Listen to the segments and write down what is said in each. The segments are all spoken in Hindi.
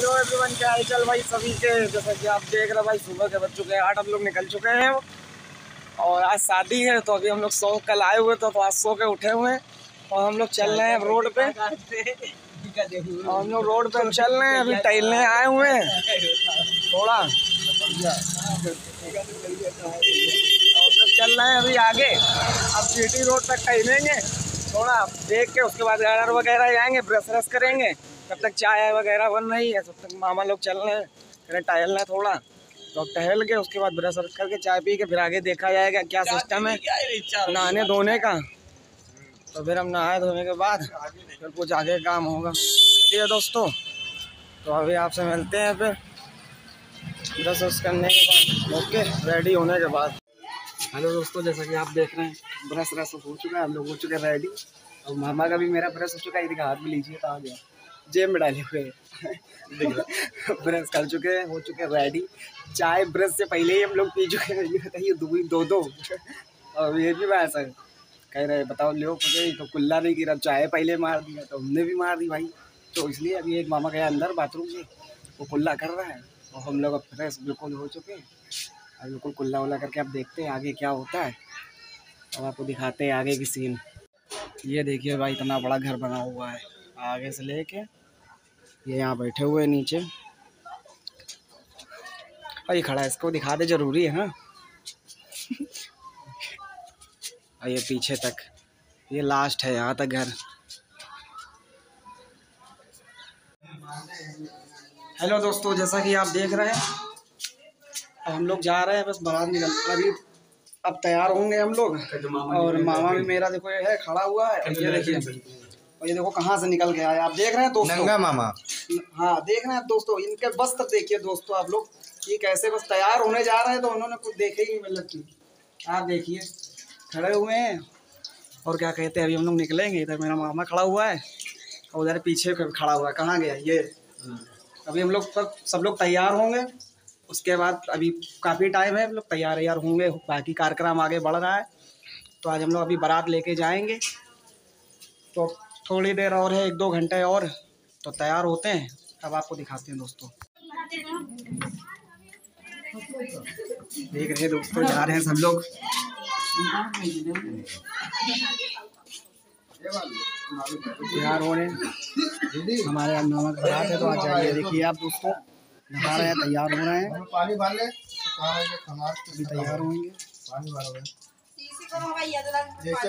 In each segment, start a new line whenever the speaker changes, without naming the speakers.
हेलो एवरीवन क्या हाल चाल भाई? सभी के, जैसा कि आप देख रहे भाई, सुबह के बज चुके हैं, आठ हम लोग निकल चुके हैं। और आज शादी है तो अभी हम लोग सौ कल आए हुए थे तो आज सौ के उठे हुए हैं। और हम लोग चल रहे हैं रोड पे। और हम लोग रोड पे चल रहे हैं, अभी टहलने आए हुए हैं। थोड़ा। चल रहे हैं अभी आगे। अब सिटी रोड तक टहलेंगे। थोड़ा देख के, उसके बाद घर वगैरह जाएँगे, ब्रश व्रश करेंगे। तब तक चाय वगैरह बन रही है तब तक मामा लोग चल रहे हैं। फिर टहल रहे हैं थोड़ा। तो टहल के उसके बाद ब्रश व्रश करके चाय पी के फिर आगे देखा जाएगा क्या सिस्टम है। नहाने धोने का। तो फिर हम नहाए धोने के बाद फिर कुछ आगे काम होगा। चलिए दोस्तों तो अभी आपसे मिलते हैं फिर। ब्रश व्रश करने के बाद ओके रेडी होने के बाद। हेलो दोस्तों जैसा कि आप देख रहे हैं ब्रश व्रश हो चुका है हम लोग हो चुके हैं रेडी और मामा का भी मेरा ब्रश हो चुका है इनका हाथ में लीजिए तो आ गया। जेब में डाले हुए ब्रश कर चुके हैं हो चुके हैं रेडी चाय ब्रश से पहले ही हम लोग पी चुके हैं। ये बताइए दो दो दो। और ये भी बात है। कह रहे बताओ लो पकड़ी तो कुल्ला नहीं गिरा चाय पहले मार दिया तो हमने भी मार दी भाई। तो इसलिए अभी एक मामा गया अंदर बाथरूम में वो कुल्ला कर रहा है। और हम लोग अब फ्रेश बिल्कुल हो चुके हैं। अब बिल्कुल कुल्ला उल्ला करके आप देखते हैं आगे क्या होता है। अब आपको दिखाते हैं आगे की सीन ये देखिए भाई इतना बड़ा घर बना हुआ है। आगे से लेके ये यहाँ बैठे हुए हैं नीचे। और ये खड़ा है इसको दिखा दे ज़रूरी है हाँ। और ये पीछे तक ये लास्ट है यहाँ तक घर। हेलो दोस्तों जैसा कि आप देख रहे हैं अब हम लोग जा रहे हैं बस बारात निकल अभी अब तैयार होंगे हम लोग। और मामा भी मेरा देखो ये है खड़ा हुआ है। ये देखिए। और ये देखो कहाँ से निकल गया है। आप देख रहे हैं दोस्तों?
नंगा मामा।
हाँ देख रहे हैं दोस्तों इनके वस्त्र देखिए दोस्तों आप लोग ये कैसे बस तैयार होने जा रहे हैं तो उन्होंने कुछ देखे ही मतलब की। आप देखिए खड़े हुए हैं। और क्या कहते हैं अभी हम लोग निकलेंगे इधर मेरा मामा खड़ा हुआ है और उधर पीछे खड़ा हुआ है। कहाँ गया? ये। अभी हम लोग सब सब लोग तैयार होंगे। उसके बाद अभी काफ़ी टाइम है हम लोग तैयार तैयार होंगे। बाकी कार्यक्रम आगे बढ़ रहा है। तो आज हम लोग अभी बारात लेके जाएँगे। तो थोड़ी देर और है एक दो घंटे और तो तैयार होते हैं। तब आपको दिखाते हैं दोस्तों। देख रहे हैं दोस्तों जा रहे हैं सब लोग। तैयार हो रहे हैं। हमारे यहाँ नमक बारात है तो आज जाइए। देखिए आप दोस्तों नहा रहे हैं तैयार हो रहे हैं।
पानी भर ले
अभी तैयार होंगे।
पानी भर जैसे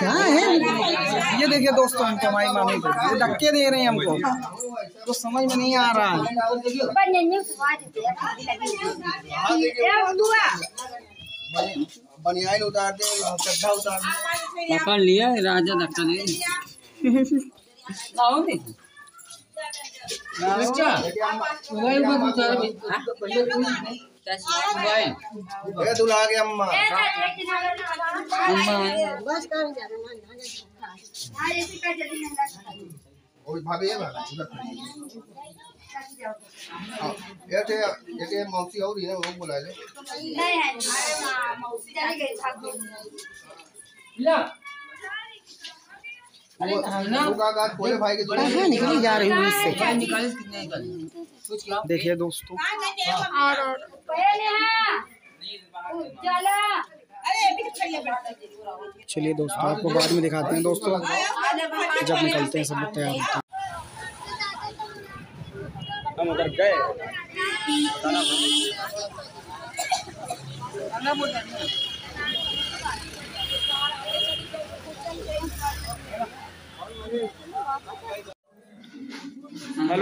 क्या है? ये देखिए दोस्तों हम कमाई मामी को ये धक्के दे रहे हैं हमको। तो समझ में नहीं आ रहा है।
बनियान उतार दे चड्ढा उतार दे।
पकड़ लिया राजा धक्का दे। मोबाइल पूछा मोबाइल
दुल्हा अम्मा है है। हाँ, ये थे ये थे मौसी और है वो बुला ले
ला
वो वो का का कोले भाई के दुल्हा
कहाँ निकली जा रही हूँ इससे।
भाई निकाल कितने निकाल? कुछ क्या?
देखिए दोस्तों। चलिए दोस्तों आपको बाद में दिखाते हैं। दोस्तों जब निकलते हैं सब लोग तैयार होते हैं। हम उधर गए। हेलो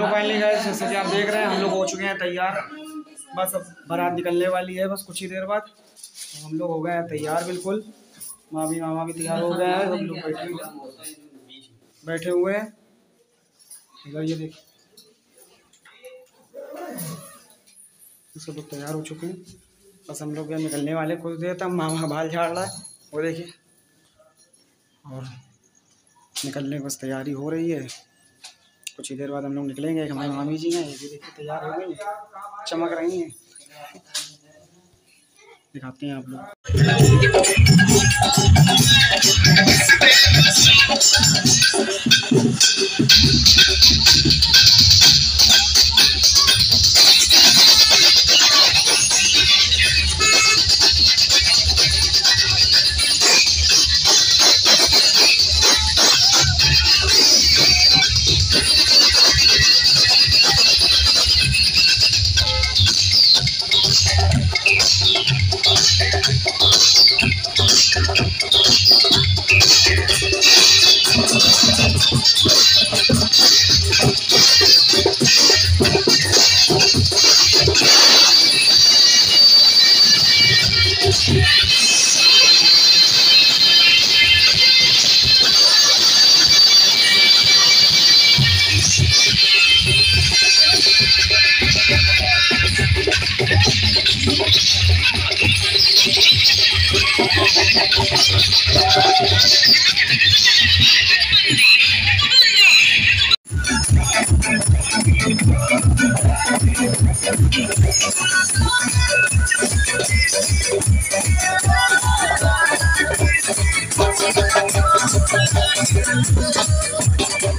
फाइनली गाइस जैसे कि आप देख रहे हैं, हम लोग हो चुके हैं तैयार। बस अब बारात निकलने वाली है, बस कुछ ही देर बाद। तो हम लोग हो गए हैं तैयार, बिल्कुल। मामी, मामा भी तैयार हो गए हैं, हम लोग बैठे बैठे हुए हैं। ये देखिए सब लोग तैयार हो चुके हैं। बस हम लोग निकलने वाले कुछ देर तक मामा बाल झाड़ रहा है। वो देखिए। और निकलने की बस तैयारी हो रही है। कुछ ही देर बाद हम लोग निकलेंगे। एक हमारी मामी जी हैं, ये भी देखिए तैयार हो गई चमक रही हैं। दिखाते हैं आप लोग। तो जैसा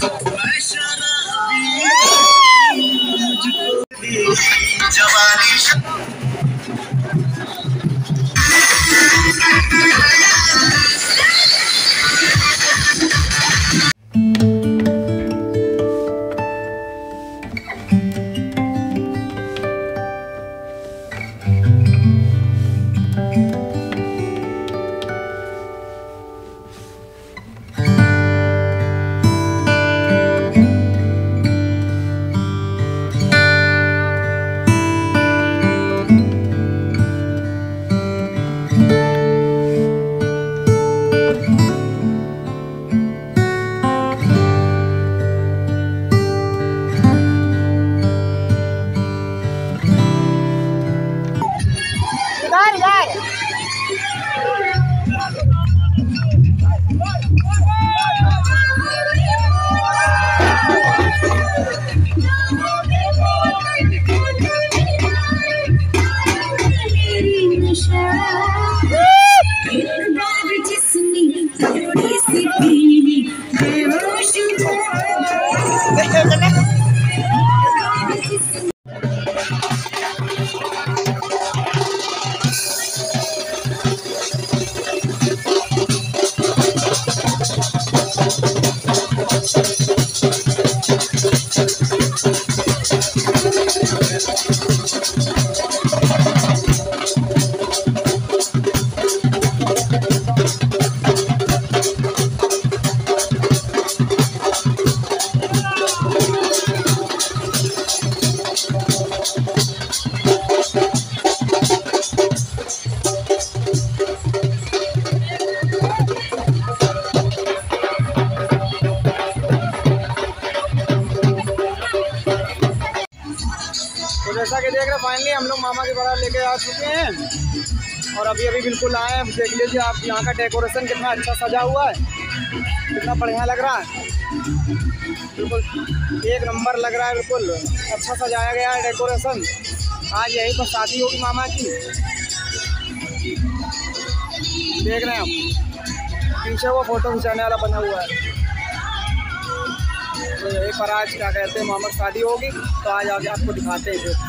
कि देख रहे हैं फाइनली हम लोग मामा के बारात लेके आ चुके हैं, और अभी अभी बिल्कुल आए हैं, देख लीजिए आप, यहाँ का डेकोरेशन कितना अच्छा सजा हुआ है, कितना बढ़िया लग रहा है। बिल्कुल एक नंबर लग रहा है, बिल्कुल अच्छा सजाया गया है डेकोरेशन आज यही पर शादी होगी मामा की। देख रहे हैं आप, पीछे वो फ़ोटो खिंचाने वाला बना हुआ है। तो यही पर आज क्या कहते हैं, मामा शादी होगी तो आज आगे आपको दिखाते हैं।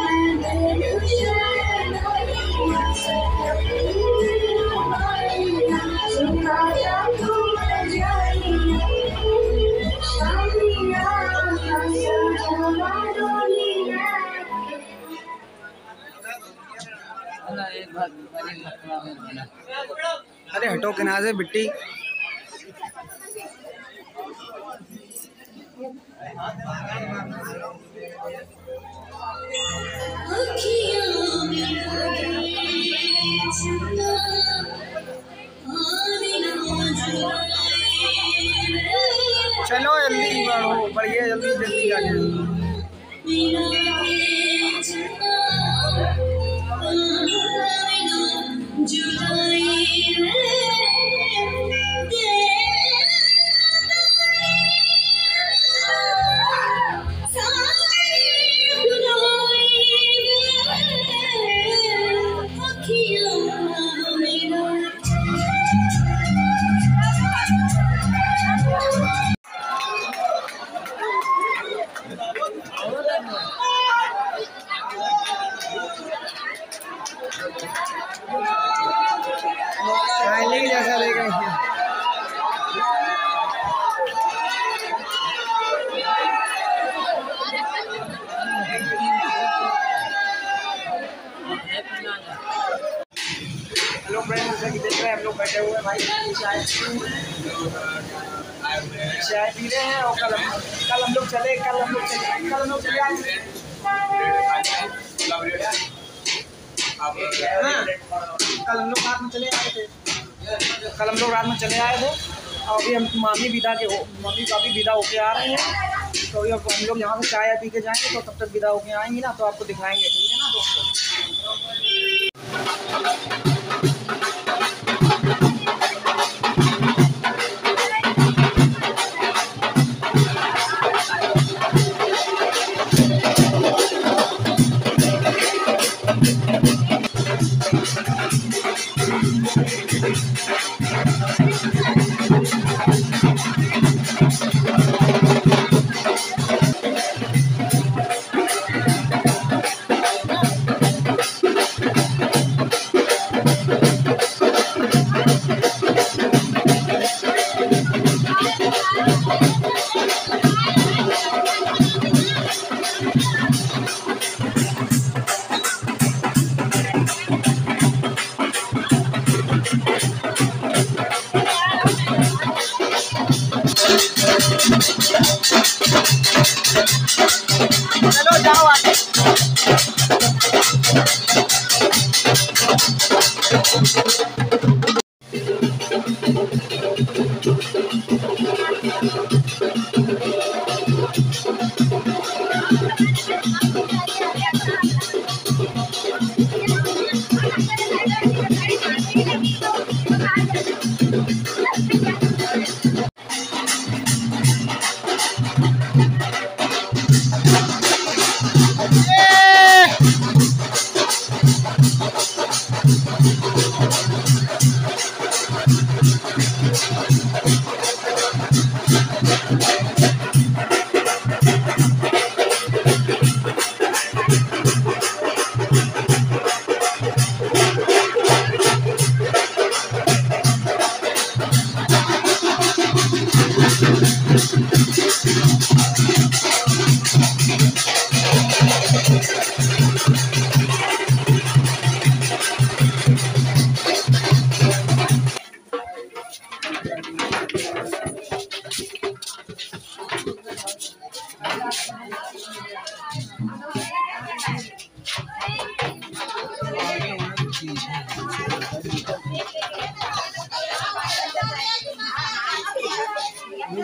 लो किनारे से बिट्टी। चलो जल्दी बढ़ो बढ़िया जल्दी जल्दी आगे चाय पी रहे हैं और कल हम कल हम लोग चले कल हम लोग चले कल हम लोग चले। हाँ, कल हम लोग रात में चले आए थे कल हम लोग रात में चले आए थे और अभी हम मामी विदा के हो मम्मी काफ़ी विदा होके आ रहे हैं। तो अभी हम लोग यहाँ से चाय पी के जाएँगे तो तब तक विदा होके आएँगे ना तो आपको दिखाएँगे, ठीक है ना दोस्तों?
Thank you.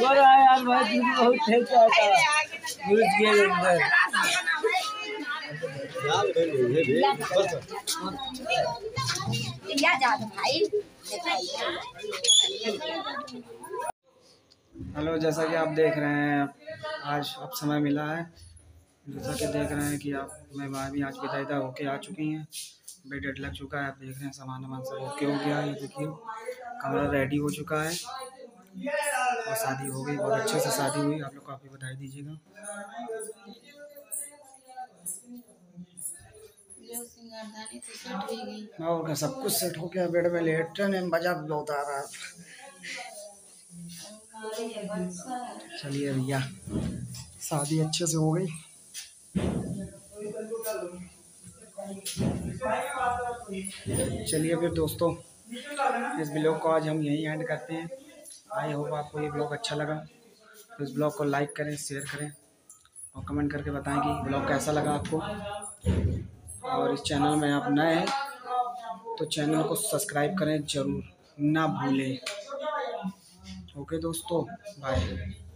बहुत घुस गया अंदर
हेलो, जैसा कि आप देख रहे हैं, आज अब समय मिला है। जैसा कि देख रहे हैं कि आप, मैं भाभी आज विदायदा होके आ चुकी हैं। डेट लग चुका है, आप देख रहे हैं सामान वामान सब ओके हो गया ये देखिए, कमरा रेडी हो चुका है। और शादी हो गई, बहुत अच्छे से शादी हुई। आप लोग काफ़ी बधाई दीजिएगा। और क्या सब कुछ सेट हो गया बेड में लेटन एंड बजा आ रहा चलिए भैया, शादी अच्छे से हो गई। चलिए फिर दोस्तों, इस ब्लॉग को आज हम यहीं एंड करते हैं। आई होप आपको ये ब्लॉग अच्छा लगा। तो इस ब्लॉग को लाइक करें, शेयर करें और कमेंट करके बताएँ कि ब्लॉग कैसा लगा आपको। और इस चैनल में आप नए हैं तो चैनल को सब्सक्राइब करें ज़रूर, ना भूलें। ओके दोस्तों, बाय।